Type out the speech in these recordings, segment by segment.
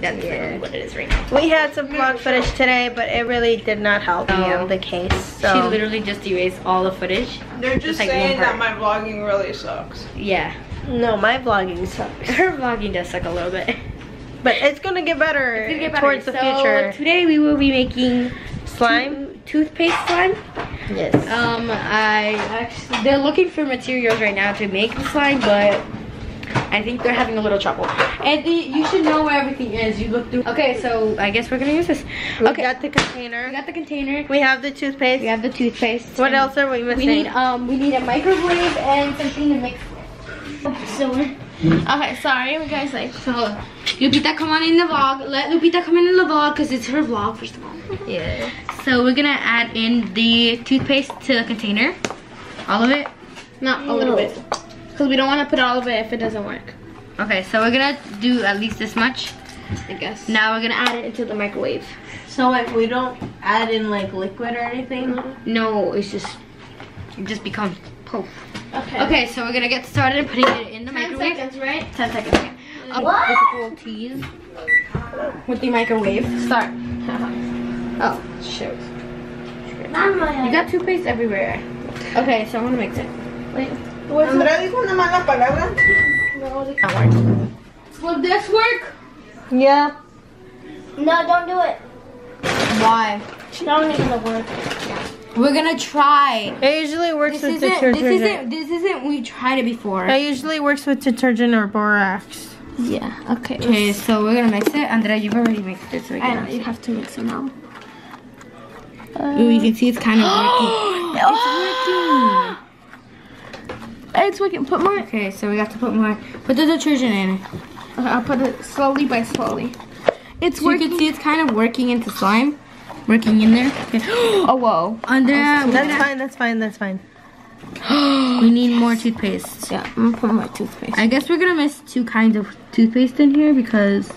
That's Yeah. what it is right now. We had some vlog footage today, but it really did not help me No. the case. So She literally just erased all the footage. They're just like saying that my vlogging really sucks. Yeah. no, my vlogging sucks. Her vlogging does suck a little bit. But it's gonna get better It's gonna get better. towards the so future. Today we will be making Slime? tooth- toothpaste slime. Yes. Um, I actually they're looking for materials right now to make the slime, but I think they're having a little trouble. And the, you should know where everything is. You look through. Okay, so I guess we're gonna use this. We Okay, got the container. we got the container. We have the toothpaste. We have the toothpaste. what and else are we missing? We need um we need a microwave and something to mix with. So okay. Sorry, you guys. Like so, Lupita, come on in the vlog. Let Lupita come in the vlog because it's her vlog first of all. yeah. So we're gonna add in the toothpaste to the container. All of it? Not a little bit. Because we don't want to put all of it if it doesn't work. Okay, so we're gonna do at least this much. I guess. Now we're gonna add it into the microwave. So if we don't add in like liquid or anything. No, it's just, it just becomes poof. Okay. Okay, so we're gonna get started and putting it in the 10 microwave. seconds, right? 10 seconds. Okay. Up with the teas. With the microwave. Start. oh, shoot. You got toothpaste everywhere. Okay, so I'm gonna mix it. Wait. Andrea dijo una mala palabra. Ah, Will this work? Yeah. No, don't do it. Why? That one ain't gonna work. We're gonna try. It usually works This with isn't, detergent. this isn't, this isn't, we've tried it before. It usually works with detergent or borax. Yeah, okay. Okay, so we're gonna mix it. Andrea, you've already mixed it, so we I can know, you have to mix it now. Ooh, you can see it's kind of working. it's It's working. Put more. Okay, so we have to put more. Put the detergent in. Okay, I'll put it slowly by slowly. It's So you working. can see it's kind of working into slime. Working in there. Okay. oh, whoa. Under. Oh, we're That's gonna- fine. That's fine. That's fine. we need more toothpaste. Yeah, I'm gonna put my toothpaste. I guess we're gonna miss two kinds of toothpaste in here because.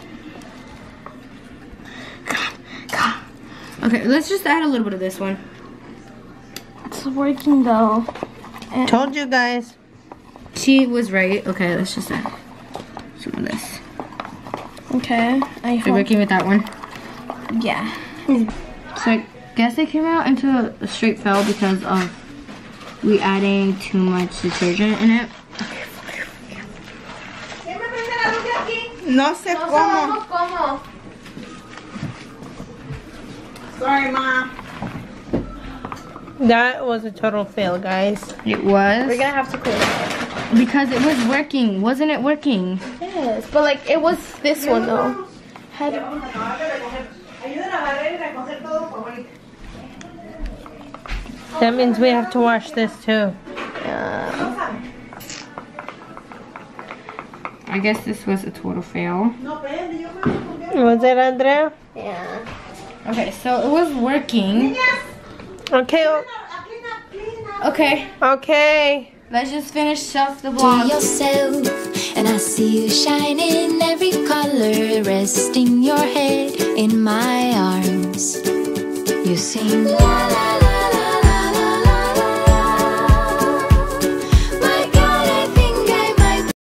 Okay, let's just add a little bit of this one. It's working though. Told you guys. She was right. Okay, let's just add some of this. Okay. I You're working with that one. Yeah. So I guess it came out into a straight fail because of we adding too much detergent in it. No sé cómo. Sorry, ma. That was a total fail, guys. It was We're gonna have to clean it. Because it was working, wasn't it working? Yes, but like it was this one though. Had That means we have to wash this too. uh, I guess this was a total fail. Was it, Andrea? yeah. Okay, so it was working. Okay. o- Okay, Okay. Let's just finish off the to vlog. yourself and I see you shine in every color resting your head in my arms you sing la la